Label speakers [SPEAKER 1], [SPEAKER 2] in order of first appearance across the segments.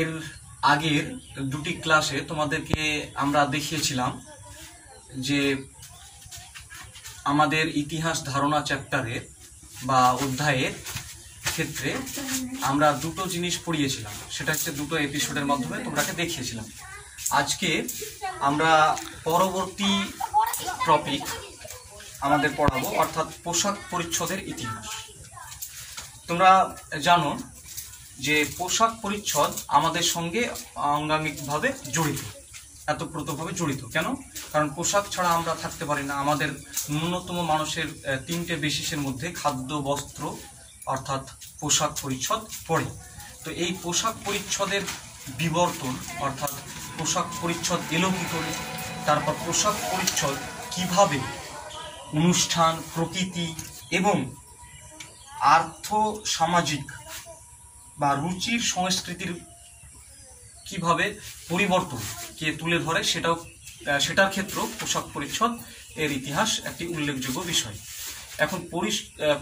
[SPEAKER 1] এর আগের দুটি ক্লাসে তোমাদেরকে আমরা দেখিয়েছিলাম যে আমাদের ইতিহাস ধারণা চ্যাপ্টারের বা অধ্যায়ের ক্ষেত্রে আমরা দুটো জিনিস পড়িয়েছিলাম। সেটা হচ্ছে দুটো এপিসোডের মাধ্যমে তোমরাকে দেখিয়েছিলাম। আজকে আমরা পরবর্তী টপিক আমাদের পড়াবো, অর্থাৎ পোশাক পরিচ্ছদের ইতিহাস। তোমরা জানো যে পোশাক পরিচ্ছদ আমাদের সঙ্গে অঙ্গাঙ্গিকভাবে জড়িত, এতপ্রতভাবে জড়িত। কেন? কারণ পোশাক ছাড়া আমরা থাকতে পারি না। আমাদের ন্যূনতম মানুষের তিনটে বেসিসের মধ্যে খাদ্য, বস্ত্র, অর্থাৎ পোশাক পরিচ্ছদ পড়ে। তো এই পোশাক পরিচ্ছদের বিবর্তন, অর্থাৎ পোশাক পরিচ্ছদ এলো কী করে তারপর পোশাক পরিচ্ছদ কীভাবে অনুষ্ঠান, প্রকৃতি এবং আর্থ সামাজিক বা রুচির সংস্কৃতির কীভাবে পরিবর্তন কে তুলে ধরে সেটাও সেটার ক্ষেত্রেও পোশাক পরিচ্ছদ এর ইতিহাস একটি উল্লেখযোগ্য বিষয়। এখন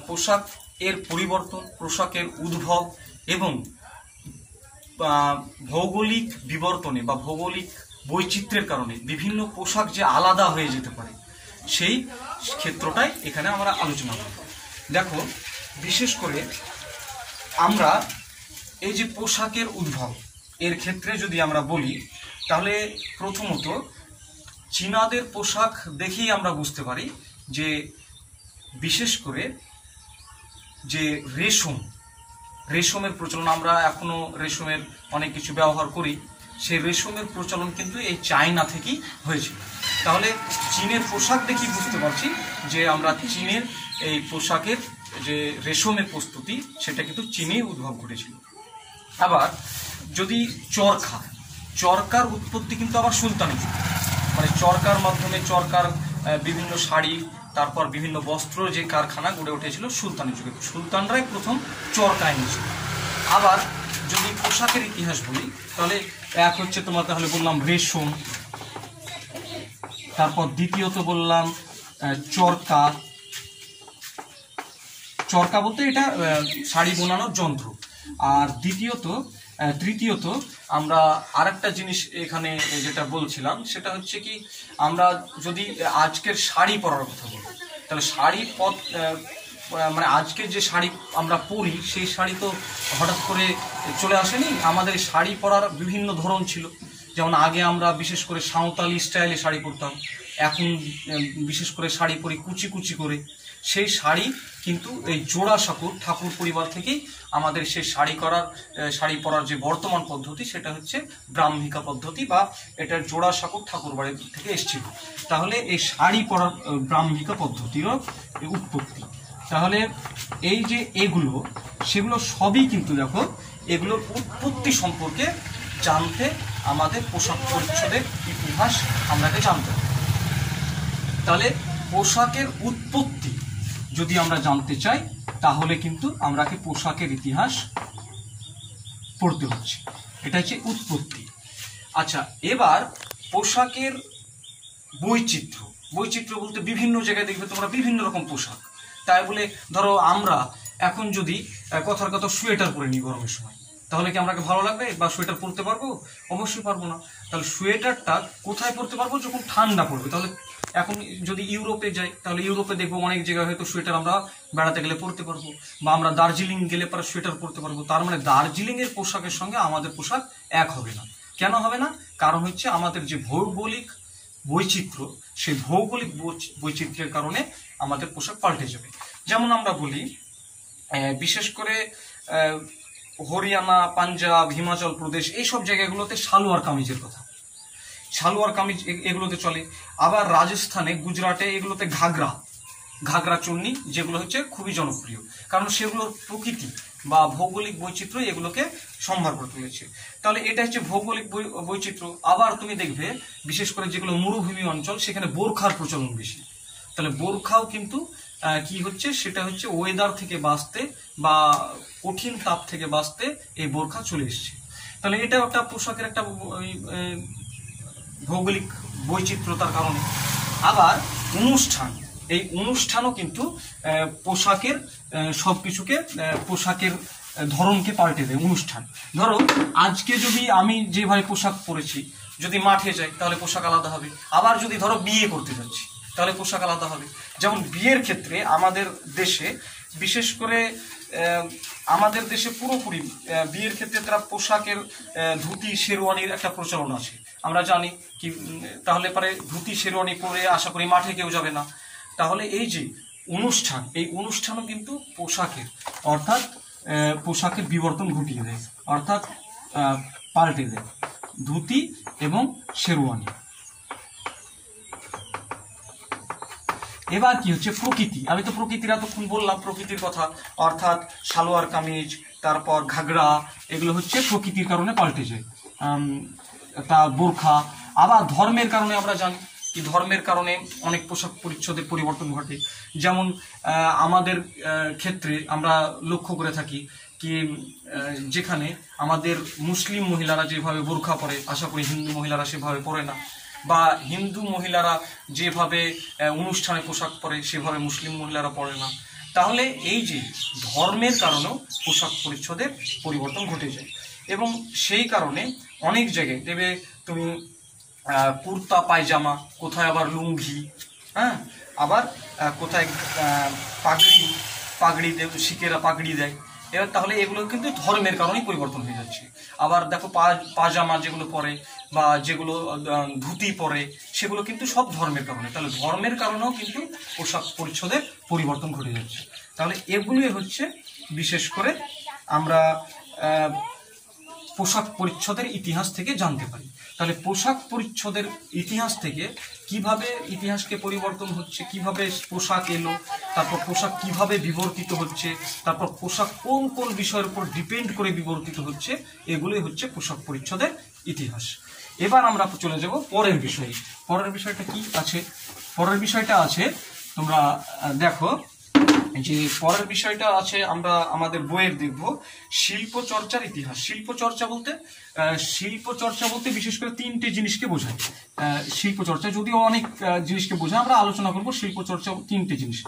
[SPEAKER 1] পোশাক এর পরিবর্তন, পোশাকের উদ্ভব এবং ভৌগোলিক বিবর্তনে বা ভৌগোলিক বৈচিত্র্যের কারণে বিভিন্ন পোশাক যে আলাদা হয়ে যেতে পারে, সেই ক্ষেত্রটাই এখানে আমরা আলোচনা করব। দেখো, বিশেষ করে আমরা এই যে পোশাকের উদ্ভব, এর ক্ষেত্রে যদি আমরা বলি, তাহলে প্রথমত চীনাদের পোশাক দেখেই আমরা বুঝতে পারি যে বিশেষ করে যে রেশম, রেশমের প্রচলন, আমরা এখনও রেশমের অনেক কিছু ব্যবহার করি, সেই রেশমের প্রচলন কিন্তু এই চায়না থেকেই হয়েছিল। তাহলে চীনের পোশাক দেখেই বুঝতে পারছি যে আমরা চীনের এই পোশাকের যে রেশমের প্রস্তুতি, সেটা কিন্তু চীনেই উদ্ভব ঘটেছিল। আবার যদি চরখা চরকার উৎপত্তি কিন্তু আবার সুলতানি। মানে চরকার মাধ্যমে চরকার বিভিন্ন শাড়ি, তারপর বিভিন্ন বস্ত্র যে কারখানা গড়ে উঠেছিল সুলতানি যুগে। সুলতানরাই প্রথম চরকা এনেছিল। আবার যদি পোশাকের ইতিহাস বলি, তাহলে এক হচ্ছে তোমার তাহলে বললাম রেশম, তারপর দ্বিতীয়ত বললাম চরকা চরকা বলতে এটা শাড়ি বোনানোর যন্ত্র। আর দ্বিতীয়ত তৃতীয়ত আমরা আরেকটা জিনিস এখানে যেটা বলছিলাম, সেটা হচ্ছে কি, আমরা যদি আজকের শাড়ি পরার কথা বলি, তাহলে শাড়ি পথ মানে আজকের যে শাড়ি আমরা পরি, সেই শাড়ি তো হঠাৎ করে চলে আসেনি? আমাদের শাড়ি পরার বিভিন্ন ধরন ছিল। যেমন আগে আমরা বিশেষ করে সাঁওতালি স্টাইলে শাড়ি পরতাম, এখন বিশেষ করে শাড়ি পরি কুচি কুচি করে। সেই শাড়ি, কিন্তু এই জোড়া সাঁকুর ঠাকুর পরিবার থেকেই আমাদের সেই শাড়ি করার শাড়ি পরার যে বর্তমান পদ্ধতি, সেটা হচ্ছে ব্রাহ্মিকা পদ্ধতি বা এটার জোড়া সাঁকুর ঠাকুর বাড়ি থেকে এসেছিল। তাহলে এই শাড়ি পরার ব্রাহ্মিকা পদ্ধতিরও উৎপত্তি। তাহলে এই যে এগুলো, সেগুলো সবই কিন্তু দেখো, এগুলোর উৎপত্তি সম্পর্কে জানতে আমাদের পোশাক পরিচ্ছদের ইতিহাস আমাকে জানতে হবে। তাহলে পোশাকের উৎপত্তি যদি আমরা জানতে চাই, তাহলে কিন্তু আমরাকে পোশাকের ইতিহাস পড়তে হচ্ছে। এটা হচ্ছে উৎপত্তি। আচ্ছা এবার পোশাকের বৈচিত্র্য। বৈচিত্র্য বলতে বিভিন্ন জায়গায় দেখবে তোমরা বিভিন্ন রকম পোশাক। তাই বলে ধরো আমরা এখন যদি কথার কথা সোয়েটার পরে নিই গরমের সময়। তাহলে কি আমাকে ভালো লাগবে? বা সোয়েটার পরতে পারব? অবশ্যই পারব না। তাহলে সোয়েটারটা কোথায় পরতে পারব? যখন ঠান্ডা পড়বে। তাহলে এখন যদি ইউরোপে যাই, তাহলে ইউরোপে দেখব অনেক জায়গায় হয়তো সোয়েটার আমরা বেড়াতে গেলে পরতে পারব। বা আমরা দার্জিলিং গেলে পরে সোয়েটার পরতে পারব। তার মানে দার্জিলিংয়ের পোশাকের সঙ্গে আমাদের পোশাক এক হবে না। কেন হবে না? কারণ হচ্ছে আমাদের যে ভৌগোলিক বৈচিত্র্য, সেই ভৌগোলিক বৈচ- বৈচিত্র্যের কারণে আমাদের পোশাক পাল্টে যাবে। যেমন আমরা বলি বিশেষ করে হরিয়ানা, পাঞ্জাব, হিমাচল প্রদেশ এইসব জায়গাগুলোতে সালোয়ার কামিজের কথা। সালোয়ার কামিজ এগুলোতে চলে। আবার রাজস্থানে, গুজরাটে এগুলোতে ঘাগরা। ঘাগরা চুন্নি, যেগুলো হচ্ছে খুবই জনপ্রিয়। কারণ সেগুলোর প্রকৃতি বা ভৌগোলিক বৈচিত্র্য এগুলোকে সম্ভার করে তুলেছে। তাহলে এটা হচ্ছে ভৌগোলিক বৈচিত্র্য। আবার তুমি দেখবে, বিশেষ করে যেগুলো মরুভূমি অঞ্চল, সেখানে বোরখার প্রচলন বেশি। তাহলে বোরখাও কিন্তু কি হচ্ছে? সেটা হচ্ছে ওয়েদার থেকে বাঁচতে বা কঠিন তাপ থেকে বাঁচতে এই বোরখা চলে এসছে। তাহলে এটাও একটা পোশাকের একটা ভৌগোলিক বৈচিত্র্যতার কারণে। আবার অনুষ্ঠান এই অনুষ্ঠানও কিন্তু পোশাকের আহ, সবকিছুকে আহ, পোশাকের ধরনকে পাল্টে দেয় অনুষ্ঠান। ধরো আজকে যদি আমি যেভাবে পোশাক পরেছি যদি মাঠে যাই তাহলে পোশাক আলাদা হবে। আবার যদি ধরো বিয়ে করতে যাচ্ছি তাহলে পোশাক আলাদা হবে। যেমন বিয়ের ক্ষেত্রে আমাদের দেশে, বিশেষ করে আমাদের দেশে পুরোপুরি বিয়ের ক্ষেত্রে তারা পোশাকের ধুতি, শেরওয়ানির একটা প্রচলন আছে। আমরা জানি কি তাহলে পরে ধুতি, শেরওয়ানি পরে আশা করি মাঠে কেউ যাবে না। তাহলে এই যে অনুষ্ঠান, এই অনুষ্ঠানও কিন্তু পোশাকের, অর্থাৎ পোশাকের বিবর্তন ঘটিয়ে দেয়, অর্থাৎ পাল্টে দেয়। ধুতি এবং শেরওয়ানি। এবার কি হচ্ছে প্রকৃতি? আমি তো প্রকৃতির এতক্ষণ বললাম, প্রকৃতির কথা। অর্থাৎ সালোয়ার কামিজ, তারপর ঘাগরা, এগুলো হচ্ছে প্রকৃতির কারণে পাল্টে যায়। তা বোরখা। আবার ধর্মের কারণে আমরা জানি কি, ধর্মের কারণে অনেক পোশাক পরিচ্ছদের পরিবর্তন ঘটে। যেমন আমাদের ক্ষেত্রে আমরা লক্ষ্য করে থাকি কি যেখানে আমাদের মুসলিম মহিলারা যেভাবে বোরখা পরে, আশা করি হিন্দু মহিলারা সেভাবে পরে না। বা হিন্দু মহিলারা যেভাবে অনুষ্ঠানে পোশাক পরে, সেভাবে মুসলিম মহিলারা পরে না। তাহলে এই যে ধর্মের কারণেও পোশাক পরিচ্ছদের পরিবর্তন ঘটে যায়। এবং সেই কারণে অনেক জায়গায়, দেবে তুমি কুর্তা, পায়জামা, কোথায় আবার লুঙ্গি হ্যাঁ? আবার কোথায় পাগড়ি পাগড়ি দেয় শিখেরা পাগড়ি দেয়। এবার তাহলে এগুলো কিন্তু ধর্মের কারণেই পরিবর্তন হয়ে যাচ্ছে। আবার দেখো পা- পাজামা যেগুলো পরে বা যেগুলো ধুতি পরে, সেগুলো কিন্তু সব ধর্মের কারণে। তাহলে ধর্মের কারণেও কিন্তু পোশাক পরিচ্ছদের পরিবর্তন ঘটে যাচ্ছে। তাহলে এগুলোই হচ্ছে, বিশেষ করে আমরা পোশাক পরিচ্ছদের ইতিহাস থেকে জানতে পারি। তাহলে পোশাক পরিচ্ছদের ইতিহাস থেকে কীভাবে ইতিহাসকে পরিবর্তন হচ্ছে, কীভাবে পোশাক এলো, তারপর পোশাক কীভাবে বিবর্তিত হচ্ছে, তারপর পোশাক কোন কোন বিষয়ের উপর ডিপেন্ড করে বিবর্তিত হচ্ছে, এগুলোই হচ্ছে পোশাক পরিচ্ছদের ইতিহাস। এবার আমরা চলে যাব পরের বিষয়ে। পরের বিষয়টা কি আছে? পরের বিষয়টা আছে, তোমরা দেখো যে পরের বিষয়টা আছে, আমরা আমাদের বইয়ের দেখব শিল্প চর্চার ইতিহাস। শিল্প চর্চা বলতে শিল্প চর্চা বলতে বিশেষ করে তিনটে জিনিসকে বোঝায়। শিল্প চর্চা যদিও অনেক জিনিসকে বোঝায়, আমরা আলোচনা করব শিল্প চর্চা তিনটে জিনিস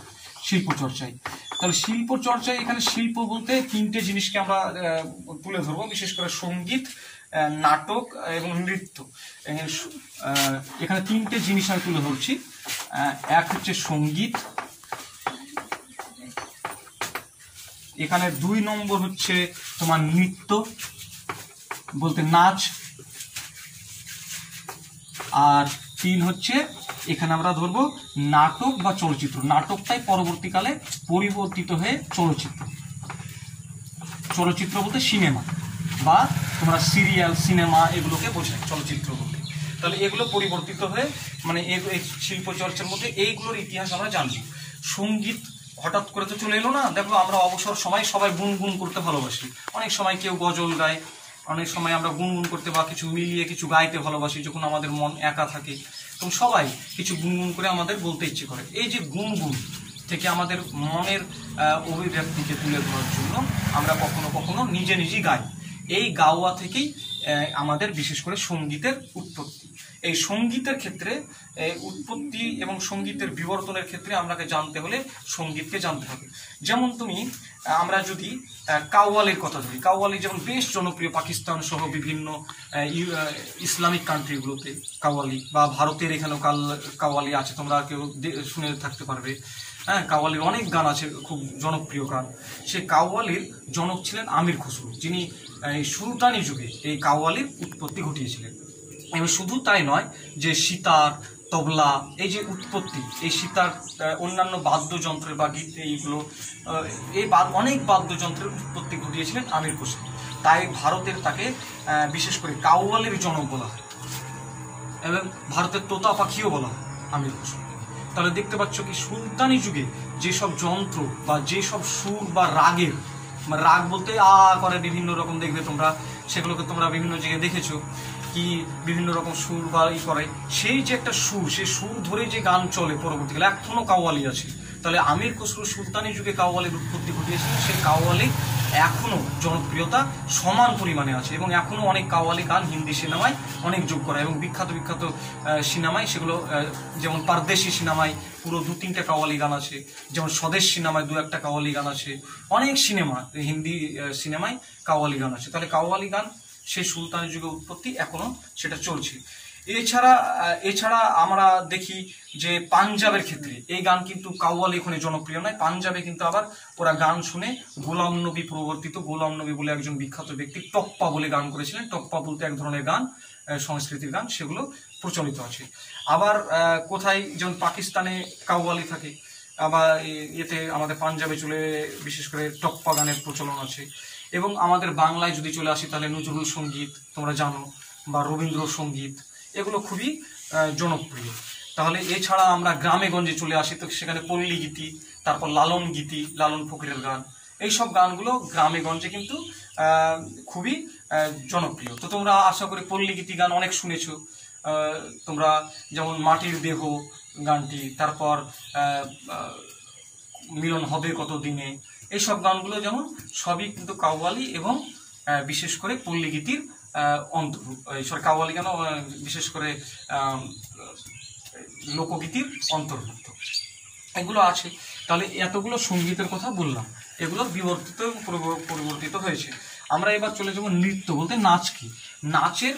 [SPEAKER 1] শিল্প চর্চায় তাহলে শিল্প চর্চায় এখানে শিল্প বলতে তিনটে জিনিসকে আমরা তুলে ধরবো, বিশেষ করে সংগীত নাটক এবং নৃত্য। এখানে তিনটে জিনিস আমি তুলে ধরছি। এক হচ্ছে সংগীত। এখানে দুই নম্বর হচ্ছে তোমার নৃত্য, বলতে নাচ। আর তিন হচ্ছে এখানে আমরা ধরবো নাটক বা চলচ্চিত্র। নাটকটাই পরবর্তীকালে পরিবর্তিত হয়ে চলচ্চিত্র। চলচ্চিত্র বলতে সিনেমা বা তোমরা সিরিয়াল, সিনেমা এগুলোকে বোঝায় চলচ্চিত্র বলতে তাহলে এগুলো পরিবর্তিত হয়ে মানে এই শিল্প চর্চার মধ্যে এইগুলোর ইতিহাস আমরা জানব। সংগীত হঠাৎ করে তো চলে এলো না? দেখো, আমরা অবসর সময় সবাই গুনগুন করতে ভালোবাসি। অনেক সময় কেউ গজল গায়, অনেক সময় আমরা গুনগুন করতে বা কিছু মিলিয়ে কিছু গাইতে ভালোবাসি, যখন আমাদের মন একা থাকে। তখন সবাই কিছু গুনগুন করে আমাদের বলতে ইচ্ছে করে। এই যে গুনগুন থেকে আমাদের মনের অভিব্যক্তিকে তুলে ধরার জন্য আমরা কখনো কখনো নিজে নিজেই গাই। এই গাওয়া থেকেই আমাদের বিশেষ করে সঙ্গীতের উৎপত্তি। এই সঙ্গীতের ক্ষেত্রে উৎপত্তি এবং সঙ্গীতের বিবর্তনের ক্ষেত্রে আমাকে জানতে হলে সঙ্গীতকে জানতে হবে। যেমন তুমি, আমরা যদি কাওয়ালির কথা ধরি, কাওয়ালি যেমন বেশ জনপ্রিয় পাকিস্তান সহ বিভিন্ন ইসলামিক কান্ট্রিগুলোতে কাওয়ালি, বা ভারতের এখানেও কাল, কাওয়ালি আছে, তোমরা কেউ শুনে থাকতে পারবে। হ্যাঁ কাওয়ালির অনেক গান আছে, খুব জনপ্রিয় গান। সে কাওয়ালির জনক ছিলেন আমির খসরু, যিনি সুলতানি যুগে এই কাওয়ালির উৎপত্তি ঘটিয়েছিলেন। এবং শুধু তাই নয় যে সিতার, তবলা, এই যে উৎপত্তি, এই সীতার অন্যান্য বাদ্যযন্ত্রের বা গীত, এইগুলো এই অনেক বাদ্যযন্ত্রের উৎপত্তি ঘটিয়েছিলেন আমির খসরু। তাই ভারতের তাকে বিশেষ করে কাওয়ালির জনক বলা হয়। এবং ভারতের তোতা পাখিও বলা হয় আমির খসরু। তাহলে দেখতে পাচ্ছ কি সুলতানি যুগে যেসব যন্ত্র বা যেসব সুর বা রাগের মানে রাগ বলতে আ করে বিভিন্ন রকম দেখবে তোমরা, সেগুলোকে তোমরা বিভিন্ন জায়গায় দেখেছ, কি বিভিন্ন রকম সুর বা ই করে। সেই যে একটা সুর, সেই সুর ধরে যে গান চলে পরবর্তীকালে, এখনও কাওয়ালি আছে। তাহলে আমির খসরু সুলতানি যুগে কাওয়ালির উৎপত্তি ঘটিয়েছিলেন সেই কাওয়ালি এখনও জনপ্রিয়তা সমান পরিমাণে আছে এবং এখনও অনেক কাওয়ালি গান হিন্দি সিনেমায় অনেক যোগ করা এবং বিখ্যাত বিখ্যাত সিনেমায় সেগুলো যেমন পারদেশি সিনেমায় পুরো দু তিনটা কাওয়ালি গান আছে, যেমন স্বদেশ সিনেমায় দু একটা কাওয়ালি গান আছে, অনেক সিনেমা, হিন্দি সিনেমায় কাওয়ালি গান আছে। তাহলে কাওয়ালি গান সেই সুলতানের যুগে উৎপত্তি এখনও সেটা চলছে। এছাড়া এছাড়া আমরা দেখি যে পাঞ্জাবের ক্ষেত্রে, এই গান কিন্তু কাওয়ালি এখানে জনপ্রিয় নয়, পাঞ্জাবে কিন্তু আবার ওরা গান শুনে গোলাম নবী প্রবর্তিত, গোলাম নবী বলে একজন বিখ্যাত ব্যক্তি টপ্পা বলে গান করেছিলেন। টপ্পা বলতে এক ধরনের গান সংস্কৃতির গান, সেগুলো প্রচলিত আছে। আবার কোথায় যেমন পাকিস্তানে কাওয়ালি থাকে, আবার এতে আমাদের পাঞ্জাবে চলে, বিশেষ করে টপ্পা গানের প্রচলন আছে। এবং আমাদের বাংলায় যদি চলে আসি, তাহলে নজরুল সংগীত তোমরা জানো, বা রবীন্দ্রসঙ্গীত এগুলো খুবই জনপ্রিয়। তাহলে এছাড়া আমরা গ্রামে গঞ্জে চলে আসি, তো সেখানে পল্লী গীতি, তারপর লালন গীতি, লালন ফকিরের গান, এইসব গানগুলো গ্রামে গঞ্জে কিন্তু খুবই জনপ্রিয়। তো তোমরা আশা করি পল্লী গীতি গান অনেক শুনেছ। তোমরা যেমন মাটির দেহ গানটি, তারপর মিলন হবে কত দিনে এইসব গানগুলো যেমন সবই কিন্তু কাওয়ালি এবং বিশেষ করে পল্লী গীতির অন্তর্ভুক্ত কাওয়ালি আহ, বিশেষ করে লোকগীতির অন্তর্ভুক্ত। এগুলো আছে। তাহলে এতগুলো সঙ্গীতের কথা বললাম। এগুলো বিবর্তিত পরিবর্তিত হয়েছে। আমরা এবার চলে যাব নৃত্য বলতে নাচ কি? নাচের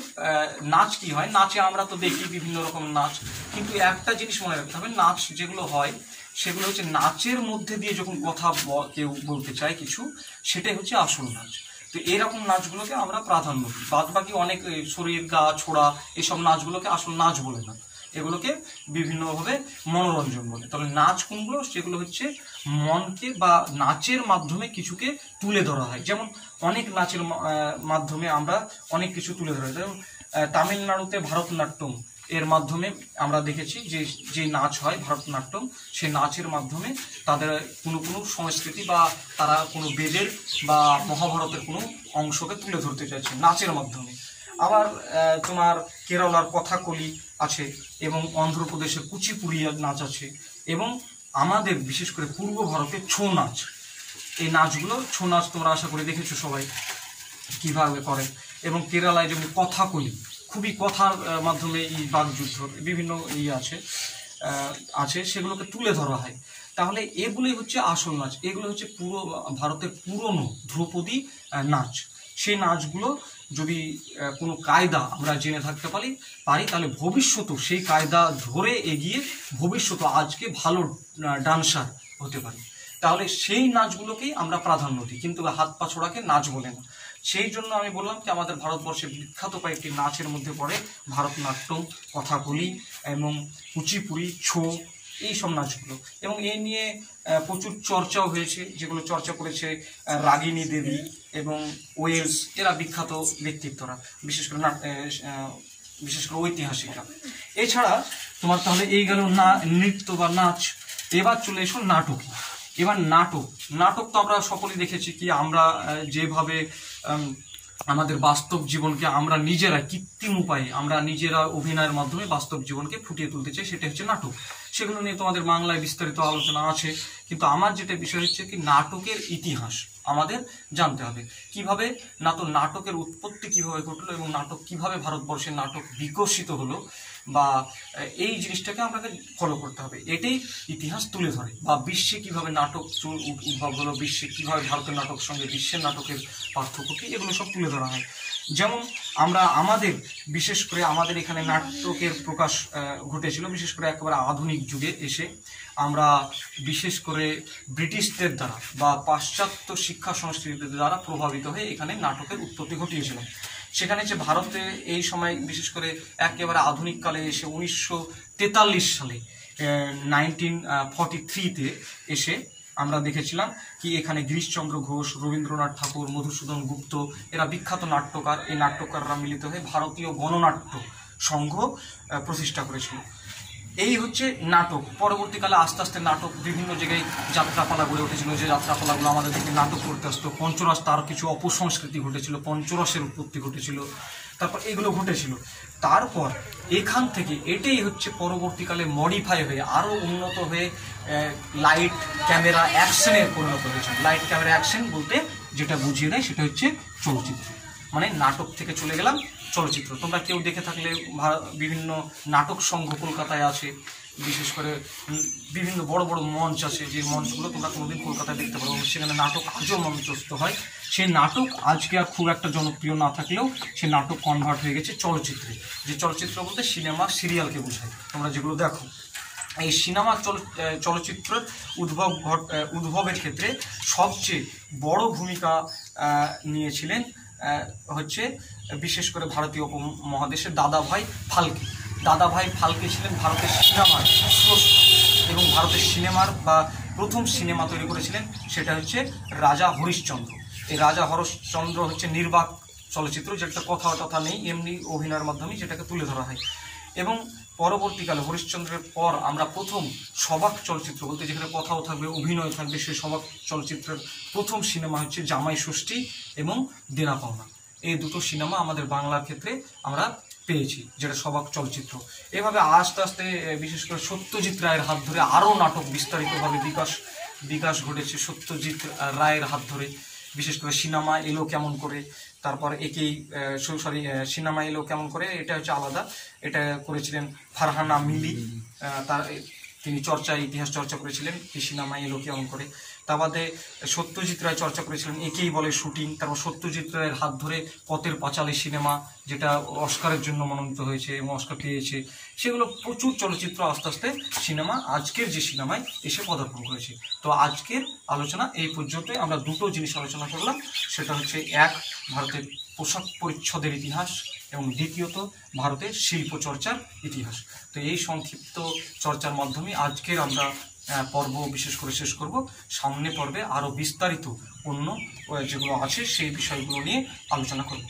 [SPEAKER 1] নাচ কি হয়? নাচে আমরা তো দেখি বিভিন্ন রকম নাচ। কিন্তু একটা জিনিস মনে রাখতে হবে নাচ যেগুলো হয় সেগুলো হচ্ছে নাচের মধ্যে দিয়ে যখন কথা কেউ বলতে চায় কিছু সেটাই হচ্ছে আসল নাচ। তো এরকম নাচগুলোকে আমরা প্রাধান্য দিই। বাদ বাকি অনেক শরীর গা, ছোড়া, এসব নাচগুলোকে আসল নাচ বলে না। এগুলোকে বিভিন্নভাবে মনোরঞ্জন বলে। তবে নাচ কোনগুলো? সেগুলো হচ্ছে মনকে বা নাচের মাধ্যমে কিছুকে তুলে ধরা হয়। যেমন অনেক নাচের মাধ্যমে আমরা অনেক কিছু তুলে ধরা হয়। যেমন তামিলনাড়ুতে ভারতনাট্যম এর মাধ্যমে আমরা দেখেছি যে যে নাচ হয়, ভারতনাট্যম, সেই নাচের মাধ্যমে তাদের কোনো কোনো সংস্কৃতি বা তারা কোনো বেদের বা মহাভারতের কোনো অংশকে তুলে ধরতে চাইছে নাচের মাধ্যমে। আবার তোমার কেরালার কথাকলি আছে এবং অন্ধ্রপ্রদেশে কুচিপুড়ি নাচ আছে এবং আমাদের, বিশেষ করে পূর্ব ভারতে ছৌ নাচ। এই নাচগুলো, ছৌ নাচ তোমরা আশা করি দেখেছ সবাই, কীভাবে করে। এবং কেরালায় যেমন কথাকলি খুবই কথার মাধ্যমে এই বাগযুদ্ধ, বিভিন্ন ই আছে আছে, সেগুলোকে তুলে ধরা হয়। তাহলে এগুলোই হচ্ছে আসল নাচ। এগুলো হচ্ছে পুরো, ভারতের পুরনো ধ্রুপদী নাচ। সেই নাচগুলো যদি কোনো কায়দা আমরা জেনে থাকতে পারি পারি, তাহলে ভবিষ্যতেও সেই কায়দা ধরে এগিয়ে ভবিষ্যতে আজকে ভালো ডান্সার হতে পারি। তাহলে সেই নাচগুলোকেই আমরা প্রাধান্য দিই। কিন্তু হাত পা ছোড়াকে নাচ বলে না। সেই জন্য আমি বললাম যে আমাদের ভারতবর্ষে বিখ্যাত কয়েকটি নাচের মধ্যে পড়ে ভারতনাট্যম কথাকলি এবং কুচিপুড়ি, ছো এই সব নাচগুলো। এবং এ নিয়ে প্রচুর চর্চাও হয়েছে, যেগুলো চর্চা করেছে রাগিনী দেবী এবং ওয়েলস, এরা বিখ্যাত ব্যক্তিত্বরা, বিশেষ করে বিশেষ করে ঐতিহাসিকরা। এছাড়া তোমার তাহলে এই গেল না, নৃত্য বা নাচ, এবার চলে এসো নাটকে। এবার নাটক। নাটক তো আমরা সকলেই দেখেছি কি আমরা যেভাবে আমাদের বাস্তব জীবনকে আমরা নিজেরা কৃত্রিম উপায়ে আমরা নিজেরা অভিনয়ের মাধ্যমে বাস্তব জীবনকে ফুটিয়ে তুলতে চাই সেটা হচ্ছে নাটক। সেগুলো নিয়ে তোমাদের বাংলায় বিস্তারিত আলোচনা আছে, কিন্তু আমার যেটা বিষয় হচ্ছে কি নাটকের ইতিহাস আমাদের জানতে হবে। কীভাবে না তো নাটকের উৎপত্তি কীভাবে ঘটলো এবং নাটক কীভাবে ভারতবর্ষের নাটক বিকশিত হলো বা এই জিনিসটাকে আমাকে ফলো করতে হবে। এটাই ইতিহাস তুলে ধরে। বা বিশ্বে কীভাবে নাটক উদ্ভব হলো, বিশ্বে কীভাবে ভারতের নাটক সঙ্গে বিশ্বের নাটকের পার্থক্য কি, এগুলো সব তুলে ধরা হয়। যেমন আমরা আমাদের, বিশেষ করে আমাদের এখানে নাটকের প্রকাশ ঘটেছিল, বিশেষ করে একেবারে আধুনিক যুগে এসে। আমরা বিশেষ করে ব্রিটিশদের দ্বারা বা পাশ্চাত্য শিক্ষা সংস্কৃতিদের দ্বারা প্রভাবিত হয়ে এখানে নাটকের উৎপত্তি ঘটিয়েছিলাম। সেখানে যে ভারতে এই সময় বিশেষ করে একেবারে আধুনিক কালে এসে উনিশশো তেতাল্লিশ সালে নাইনটিন ফর্টি থ্রিতে এসে আমরা দেখেছিলাম কি এখানে গিরিশচন্দ্র ঘোষ, রবীন্দ্রনাথ ঠাকুর, মধুসূদন গুপ্ত, এরা বিখ্যাত নাট্যকার। এই নাট্যকাররা মিলিত হয়ে ভারতীয় গণনাট্য সংঘ প্রতিষ্ঠা করেছিল। এই হচ্ছে নাটক। পরবর্তীকালে আস্তে আস্তে নাটক বিভিন্ন জায়গায় যাত্রাপালা গড়ে উঠেছিল। যে যাত্রাপালাগুলো আমাদের দিকে নাটক করতে আসতো, পঞ্চরস তার কিছু অপসংস্কৃতি ঘটেছিল, পঞ্চরসের উৎপত্তি ঘটেছিল, তারপর এগুলো ঘটেছিল। তারপর এখান থেকে এটাই হচ্ছে পরবর্তীকালে মডিফাই হয়ে আরও উন্নত হয়ে লাইট ক্যামেরা অ্যাকশনের পরিণত হয়েছে লাইট ক্যামেরা অ্যাকশন বলতে যেটা বুঝিয়ে দেয় সেটা হচ্ছে চলচ্চিত্র। মানে নাটক থেকে চলে গেলাম চলচ্চিত্র। তোমরা কেউ দেখে থাকলে বিভিন্ন নাটক সংঘ কলকাতায় আছে, বিশেষ করে বিভিন্ন বড় বড় মঞ্চ আছে, যে মঞ্চগুলো তোমরা কোনোদিন কলকাতায় দেখতে পারো। সেখানে নাটক আজও মঞ্চস্থ হয়। সেই নাটক আজকে আর খুব একটা জনপ্রিয় না থাকলেও সেই নাটক কনভার্ট হয়ে গেছে চলচ্চিত্রে। যে চলচ্চিত্র বলতে সিনেমা সিরিয়ালকে বোঝায়। তোমরা যেগুলো দেখো। এই সিনেমা চল চলচ্চিত্রের উদ্ভব ঘট- উদ্ভবের ক্ষেত্রে সবচেয়ে বড় ভূমিকা নিয়েছিলেন হচ্ছে বিশেষ করে ভারতীয় উপমহাদেশের দাদাভাই ফালকে। দাদাভাই ফালকে ছিলেন ভারতের সিনেমার এবং ভারতের সিনেমার বা প্রথম সিনেমা তৈরি করেছিলেন সেটা হচ্ছে রাজা হরিশ্চন্দ্র। এই রাজা হরিশ্চন্দ্র হচ্ছে নির্বাক চলচ্চিত্র যেটা কথা টথা নেই, এমনি অভিনয়ের মাধ্যমে যেটাকে তুলে ধরা হয়। এবং পরবর্তীকালে হরিশ্চন্দ্রের পর আমরা প্রথম সবাক চলচ্চিত্র বলতে যেখানে কথাও থাকবে, অভিনয় থাকবে, সেই সবাক চলচ্চিত্রের প্রথম সিনেমা হচ্ছে জামাই ষষ্ঠী এবং দেনা পাওনা। এই দুটো সিনেমা আমাদের বাংলার ক্ষেত্রে আমরা পেয়েছি, যেটা সবাক চলচ্চিত্র। এভাবে আস্তে আস্তে বিশেষ করে সত্যজিৎ রায়ের হাত ধরে আরও নাটক বিস্তারিতভাবে বিকাশ বিকাশ ঘটেছে সত্যজিৎ রায়ের হাত ধরে। বিশেষ করে সিনেমা এলো কেমন করে তারপর একেই সরি সিনেমা এলো কেমন করে এটা হচ্ছে আলাদা। এটা করেছিলেন ফারহানা মিলি। তার তিনি চর্চা ইতিহাস চর্চা করেছিলেন এই সিনেমা এলো কেমন করে। তা বাদে সত্যজিৎ রায় চর্চা করেছিলেন, একেই বলে শুটিং। তারপর সত্যজিৎ রায়ের হাত ধরে পথের পাঁচালী সিনেমা, যেটা অস্কারের জন্য মনোনীত হয়েছে এবং অস্কার পেয়েছে, সেগুলো প্রচুর চলচ্চিত্র আস্তে আস্তে সিনেমা, আজকের যে সিনেমায় এসে পদার্পণ করেছে। তো আজকের আলোচনা এই পর্যন্তই। আমরা দুটো জিনিস আলোচনা করলাম, সেটা হচ্ছে এক, ভারতের পোশাক পরিচ্ছদের ইতিহাস এবং দ্বিতীয়ত ভারতের শিল্প চর্চার ইতিহাস। তো এই সংক্ষিপ্ত চর্চার মাধ্যমে আজকের আমরা পর্ব বিশেষ করে শেষ করব। সামনে পর্বে আরও বিস্তারিত অন্য যেগুলো আছে সেই বিষয়গুলো নিয়ে আলোচনা করব।